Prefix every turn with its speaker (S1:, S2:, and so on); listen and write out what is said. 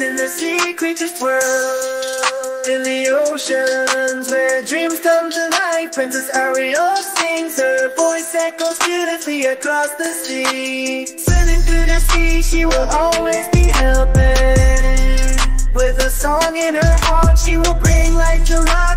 S1: in the sea world. In the oceans where dreams come to life Princess Ariel sings her voice echoes beautifully across the sea. Swimming through the sea she will always be helping. With a song in her heart she will bring light to life.